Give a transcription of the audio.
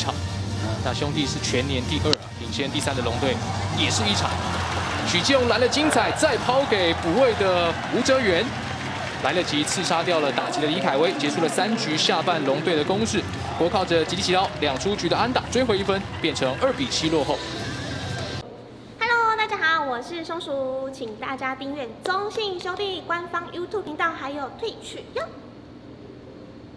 场，那兄弟是全年第二，领先第三的龙队也是一场。许继荣来了精彩，再抛给补位的吴哲源，来得及刺杀掉了打击的李凯威，结束了三局下半龙队的攻势。国靠着吉利奇刀两出局的安打追回一分，变成二比七落后。Hello，大家好，我是松鼠，请大家订阅中信兄弟官方 YouTube 频道，还有退去哟。